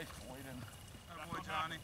Nice, Boyd. And Oh, boy, Johnny.